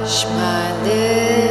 Hush, my little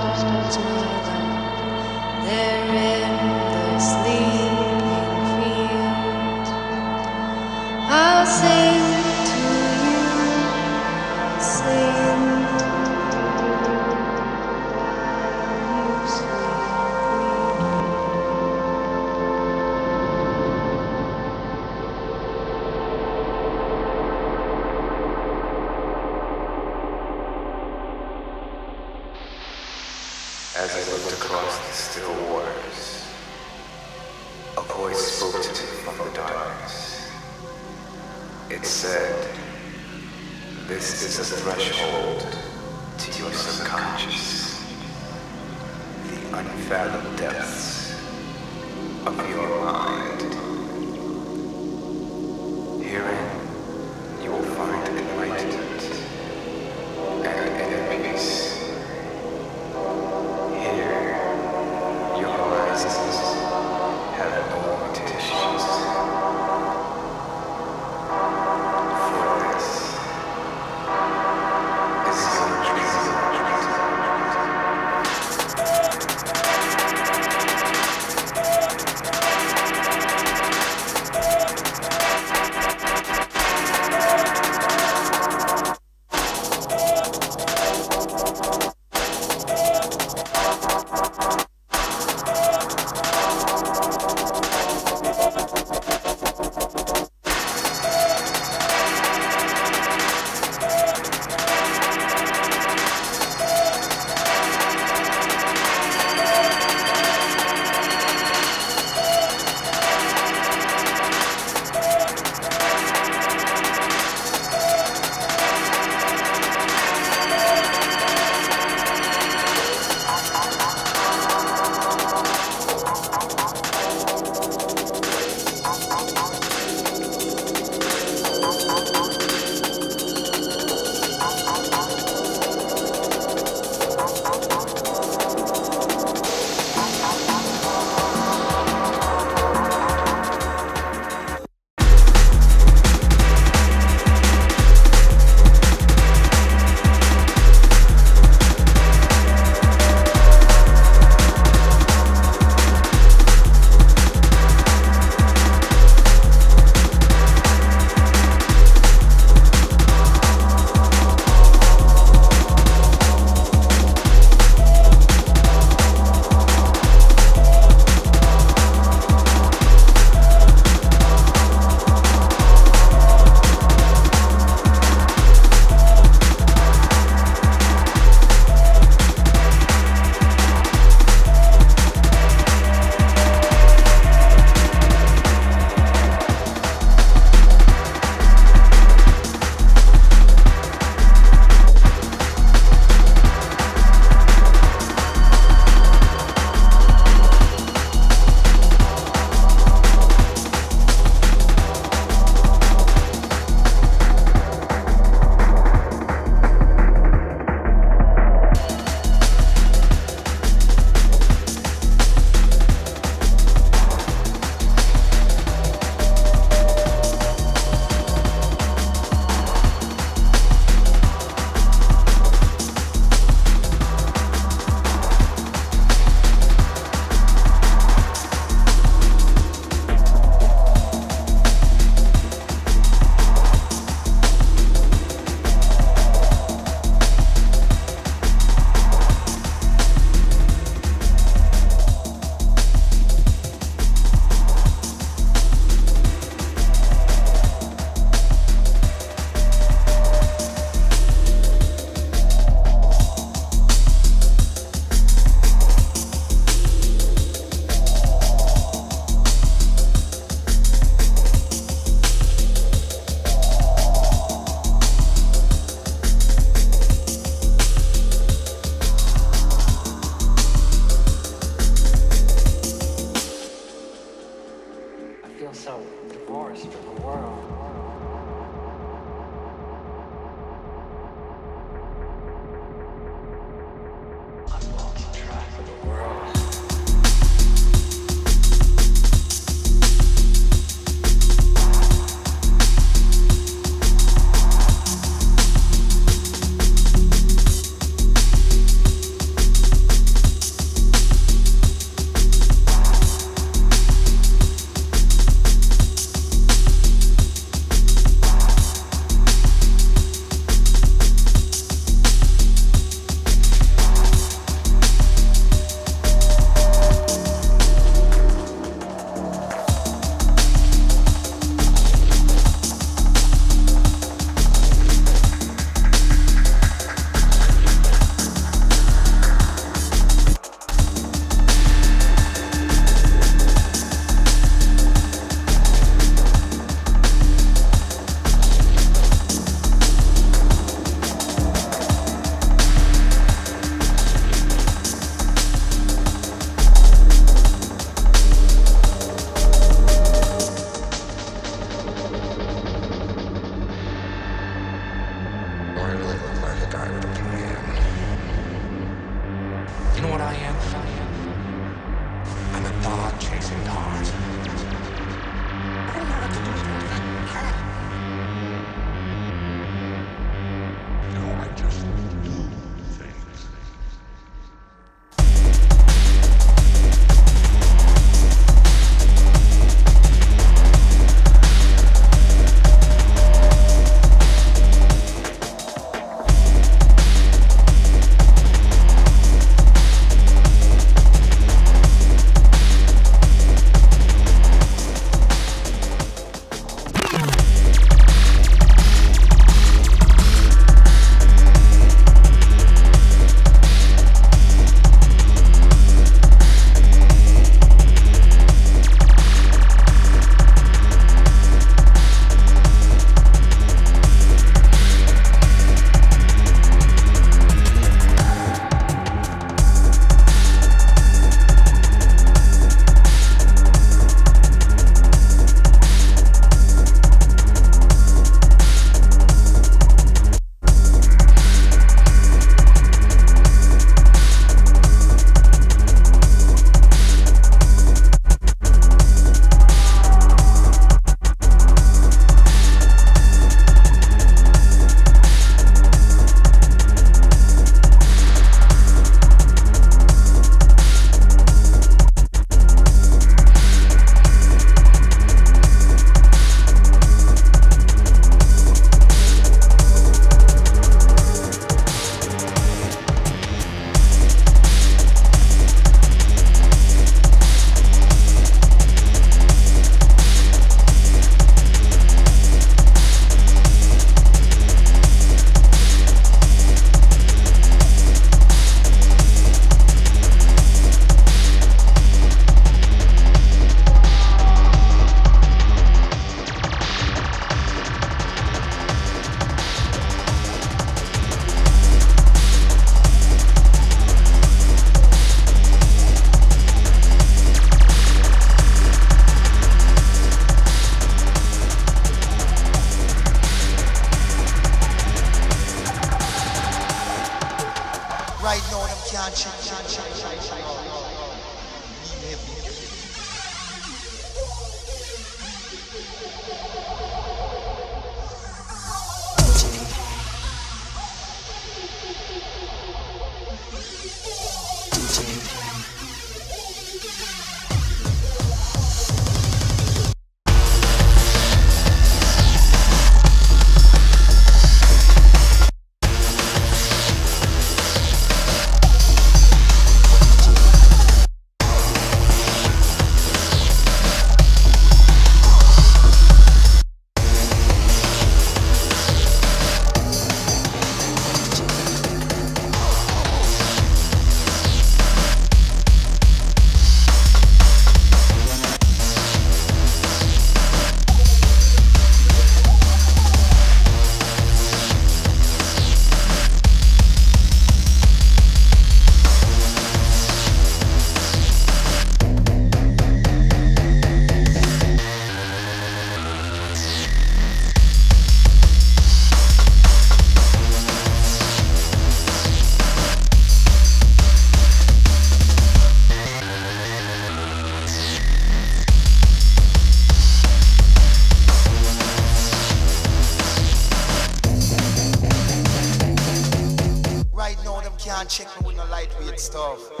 check me with no lightweight stuff.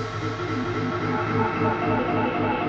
Thank you.